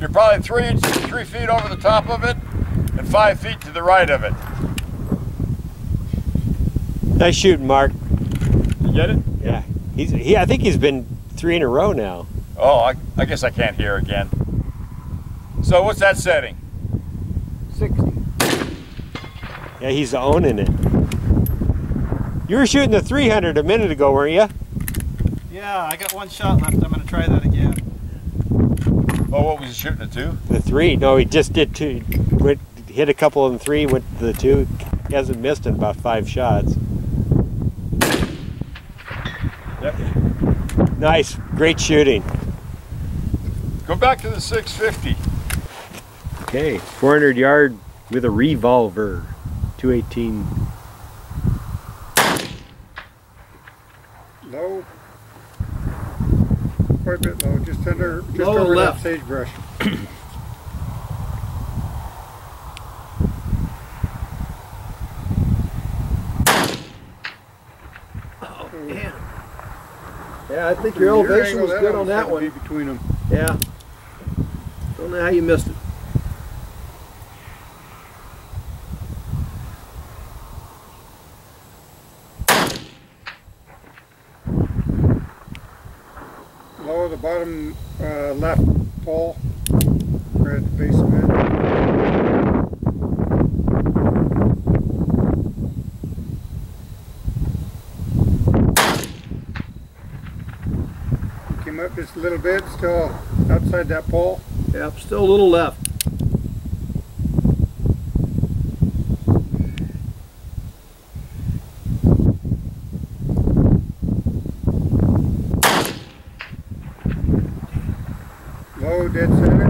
You're probably three inches, three feet over the top of it, and five feet to the right of it. Nice shooting, Mark. You get it? Yeah. He's he. I think he's been three in a row now. Oh, I, I guess I can't hear again. So what's that setting? 60. Yeah, he's owning it. You were shooting the 300 a minute ago, weren't you? Yeah, I got one shot left. I'm going to try that again. Oh, what was he shooting it to? The three. No, he just did two. Went, hit a couple on the three, went to the two. He hasn't missed in about five shots. Yep. Nice. Great shooting. Go back to the 650. Okay. 400 yard with a revolver. 218. Low. Quite a bit low, just under, just Low over left. that sagebrush. Oh, man. Yeah, I think your Your elevation angle, was good on that one. feet Between them. Yeah. Don't know how you missed it. Low the bottom uh, left pole, right at the base of it. Came up just a little bit, still outside that pole. Yep, still a little left. Low dead center.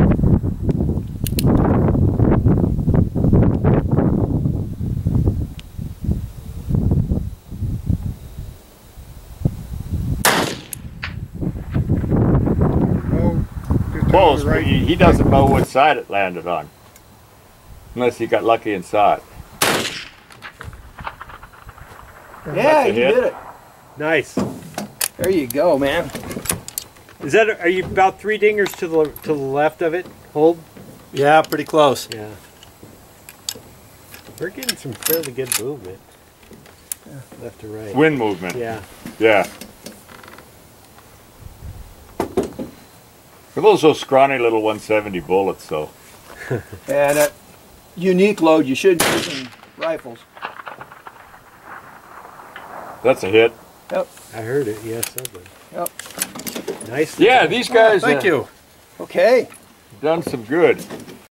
Low, just on Close, the but right. he, he doesn't know what side it landed on. Unless he got lucky and saw it. Yeah, That's a you hit. did it. Nice. There you go, man. Is that? Are you about three dingers to the to the left of it? Hold. Yeah, pretty close. Yeah. We're getting some fairly good movement. Left to right. Wind movement. Yeah. Yeah. For those those scrawny little 170 bullets, though. And that unique load, you should use in rifles. That's a hit. Yep. I heard it. Yes, something. Yep. Nice. Yeah, these guys Thank uh, you. Okay. done some good.